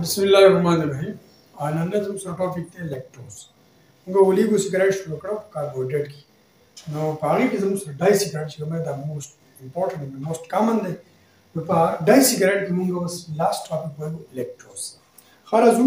بسم الله الرحمن الرحیم نن د زموږ سره ټاپک دی لیکټوز موږ ولیګو سیګریټ شروع کړو کاربوهایډریټ کې نو په هغې کې زموږ سره ډای سیګریټ چې کومه دا موسټ امپورټنټ دی موسټ کامن دی نو په ډای سیګریټ کې موږ اوس لاست ټاپک وایو لیکټوز ښه راځو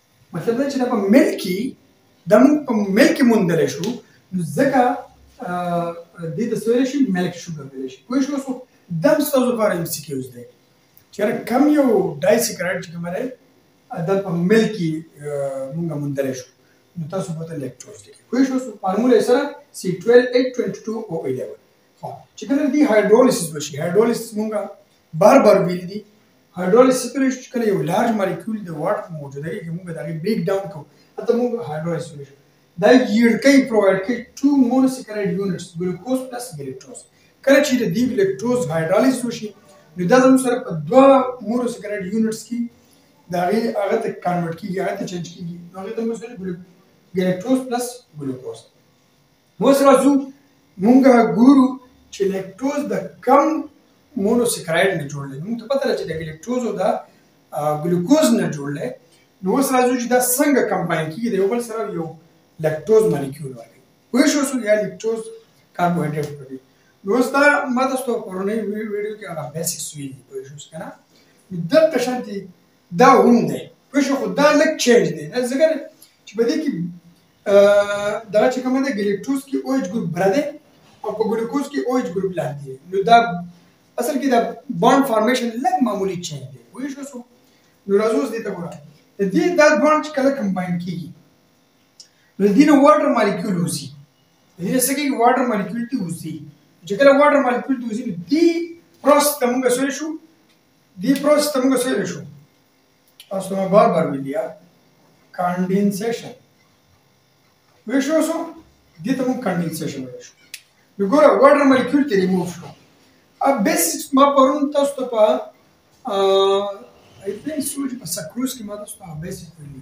مطلب دا چې دا په ملک کې دا موږ په ملک کې موندلی شو نو ځکه دې ته څه ویلی شي ملک شوګر ویلی شي پوه شو اوس دا هم ستاسو لپاره ایم سي کیوز دی چېرې کم یو ډای سیکرایډ چې کومه دی دا په مل کې موږ موندلی شو نو تاسو به ته لیکټوز لیکئ پوه شو فارموله یې سره سی ټویل ایټ ټوینټي ټو او ایلیون چې کله دې هایدرولیسس وشي هایدرولیسس مونږه بار بار ویل دي هایدرولیسس کله چې کله یو لارج مالیکول د واټر په موجوده کې مونږ دا بریک ډاون کوو اته مونږ هایدرولیسس وشي دا ییر کوي پرووایډ کوي ټو مونوسیکراید یونټس ګلوکوز پلس ګلیکټوز کله چې د دې ګلیکټوز هایدرولیسس وشي نو دا زموږ سره په دوه مونوسیکراید یونټس کې دا غي هغه ته کنورټ کیږي هغه ته چینج کیږي نو هغه ته موږ سره ګلیکټوز پلس ګلوکوز اوس راځو مونږه ګورو چې لیکټوز د کم مونوسکراید نه جوړ دی مونږ ته پته ده چې د ګلیکټوز او د ګلوکوز نه جوړ دی نو اوس راځو چې دا څنګه کمباین کیږي د یو بل سره یو لیکټوز مالیکول ورکوي پوه شو سو یا لیکټوز کاربوهایډریټ په دې نو اوس دا ما تاسو ته پرونی ویډیو کې هغه بیسکس ویلي پوه شو که نه دلته شان دی دا هم دی پوه شو خو دا لږ چینج دی ځکه چې په دې کې دا چې کومه ده ګلیکټوز کې او ایچ ګروپ بره دی او په ګلوکوز کې او ایچ ګروپ لاندې دی نو دا اصل کې دا بانډ فارمیشن لږ معمولی چینج دی وایي شو سو نو راځو اوس دې ته ګوره د دې دا بانډ چې کله کمباین کېږي نو د دې نه واټر مالیکیول وځي د دې نه څه کېږي واټر مالیکیول ته وځي چې کله واټر مالیکیول ته وځي نو دې پروسس ته موږ سوی شو دې پروسس ته موږ سوی شو تاسو نو بار بار ویلي یار کانډینسیشن وی شو سو دې ته موږ کانډینسیشن وایو شو وګوره واټر مالیکول ته ریموو شو ا بیس ما پرون تاسو ته په آی تھنک سوچ په سکروز کې ما تاسو ته بیس ویلي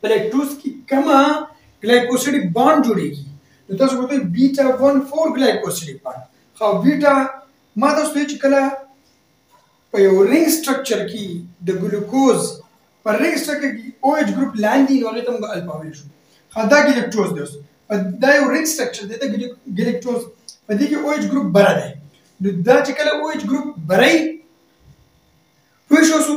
په لیکټوز کې کما ګلایکوسیډیک بانډ جوړیږي نو تاسو ورته بیټا 1 4 ګلایکوسیډیک بانډ خو بیټا ما تاسو ته چې کله په یو رنګ سټرکچر کې د ګلوکوز په رنګ سټرکچر کې او ایچ ګروپ لاندې نو لته موږ الفا ویل شو خدا ګلوکوز دی په دا یو رنګ سټرکچر دی د ګلوکوز په دې کې او ایچ ګروپ بره دی نو دا چې کله او ایچ ګروپ برای پوه شو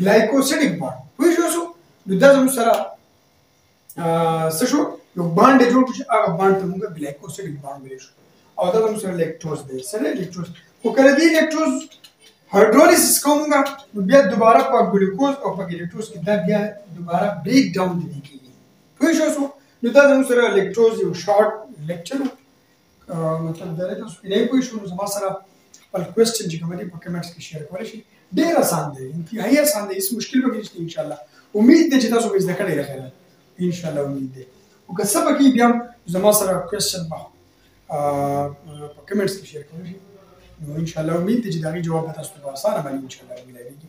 ګلایکوسیډیک بانډ پوه شو شو نو دا زموږ سره څه شو یو بانډ جوړ شو چې هغه بانډ ته موږ ګلایکوسیډیک بانډ ویل شو او دا زموږ سره لیکټوز دی سره لیکټوز خو کله دې لیکټوز هایدرولیسس کوم نو بیا دوباره په ګلوکوز او په ګلوکوز کې دا بیا دوباره بریک ډاون دي کیږي پوه شو نو دا زموږ سره لیکټوز یو شارټ لیکچر مطلب دا دی تاسو کله پوه شئ نو زما سره خپل کوېسچن چې کوم دی په کمنټس کې شیر کولای شئ ډېر اسان دی انتهایی اسان دی هیڅ مشکل به نشته ان شاء الله امید دی چې تاسو به زده کړی راغلی ان شاء الله امید دی او که څه پکې بیا زما سره کوېسچن به په کمنټس کې شیر کولای شئ نو ان شاء الله امید دی چې دا غي جواب تاسو ته اسانه باندې ان شاء الله ملایږي